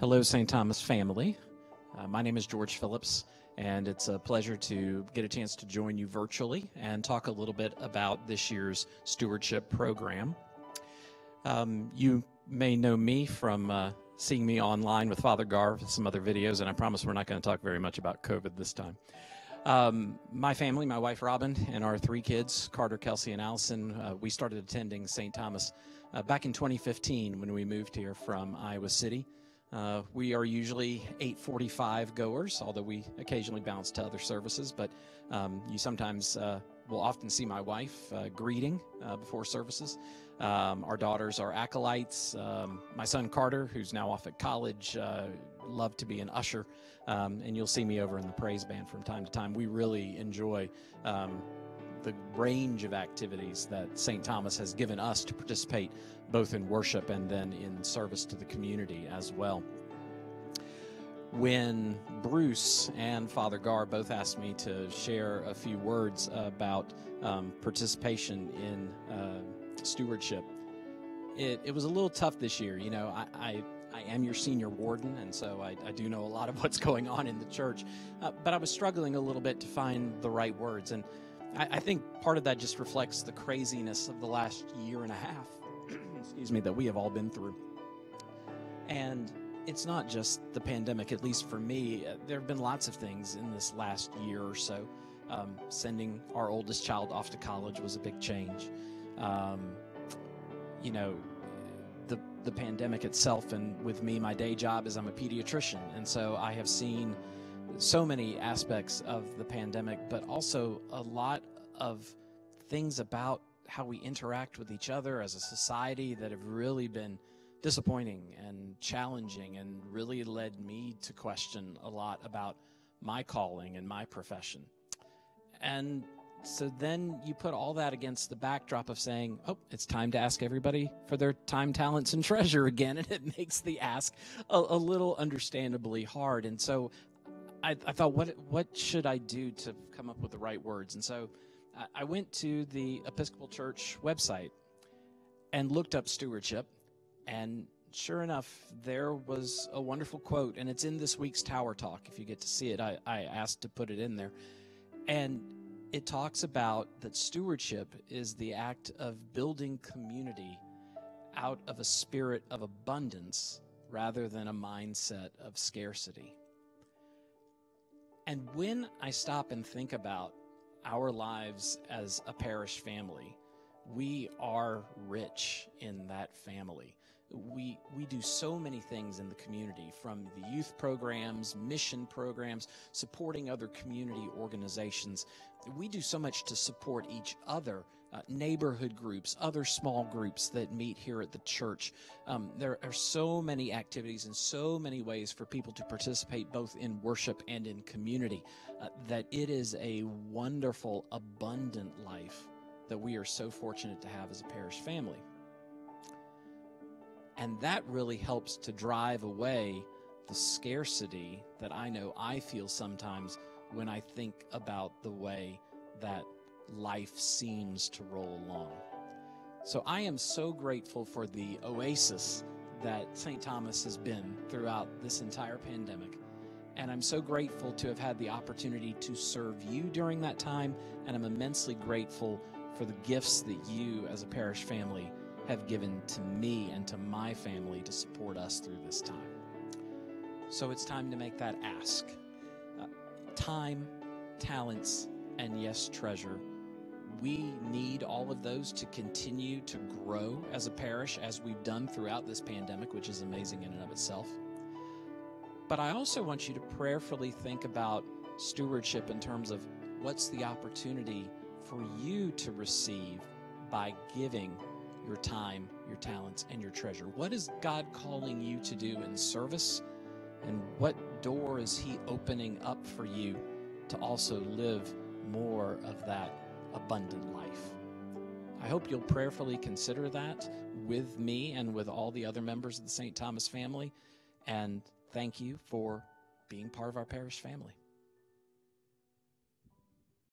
Hello, St. Thomas family. Uh, my name is George Phillips, and it's a pleasure to get a chance to join you virtually and talk a little bit about this year's stewardship program. Um, you may know me from uh, seeing me online with Father Garv and some other videos, and I promise we're not going to talk very much about COVID this time. Um, my family, my wife Robin, and our three kids, Carter, Kelsey, and Allison, uh, we started attending St. Thomas uh, back in 2015 when we moved here from Iowa City. Uh, we are usually 8:45 goers, although we occasionally bounce to other services. But um, you sometimes uh, will often see my wife uh, greeting uh, before services. Um, our daughters are acolytes. Um, my son Carter, who's now off at college, uh, loved to be an usher, um, and you'll see me over in the praise band from time to time. We really enjoy um, the range of activities that St. Thomas has given us to participate both in worship and then in service to the community as well. When Bruce and Father Gar both asked me to share a few words about um, participation in uh, stewardship, it, it was a little tough this year. You know, I, I I am your senior warden, and so I, I, do know a lot of what's going on in the church. Uh, but I was struggling a little bit to find the right words. And I, I think part of that just reflects the craziness of the last year and a half, excuse me, that we have all been through. And it's not just the pandemic, at least for me. Uh, there have been lots of things in this last year or so. Um, sending our oldest child off to college was a big change. Um, you know, the the pandemic itself, and with me, my day job is I'm a pediatrician, and so I have seen so many aspects of the pandemic, but also a lot of things about how we interact with each other as a society that have really been disappointing and challenging and really led me to question a lot about my calling and my profession. And so then you put all that against the backdrop of saying, oh, it's time to ask everybody for their time, talents, and treasure again. And it makes the ask a, a little understandably hard. And so I, I, thought, what what should I do to come up with the right words? And so I, I went to the Episcopal Church website and looked up stewardship, and sure enough, there was a wonderful quote, and it's in this week's Tower Talk. If you get to see it, I, I asked to put it in there, and it talks about that stewardship is the act of building community out of a spirit of abundance rather than a mindset of scarcity. And when I stop and think about our lives as a parish family, we are rich in that family. We, we do so many things in the community from the youth programs, mission programs, supporting other community organizations. We do so much to support each other uh, neighborhood groups, other small groups that meet here at the church. Um, there are so many activities and so many ways for people to participate both in worship and in community uh, that it is a wonderful, abundant life that we are so fortunate to have as a parish family. And that really helps to drive away the scarcity that I know I feel sometimes when I think about the way that life seems to roll along. So I am so grateful for the oasis that St. Thomas has been throughout this entire pandemic. And I'm so grateful to have had the opportunity to serve you during that time. And I'm immensely grateful for the gifts that you, as a parish family, have given to me and to my family to support us through this time. So it's time to make that ask. Uh, time, talents, and yes, treasure we need all of those to continue to grow as a parish as we've done throughout this pandemic, which is amazing in and of itself. But I also want you to prayerfully think about stewardship in terms of what's the opportunity for you to receive by giving your time, your talents, and your treasure. What is God calling you to do in service? And what door is He opening up for you to also live more of that abundant life. I hope you'll prayerfully consider that with me and with all the other members of the St. Thomas family. And thank you for being part of our parish family.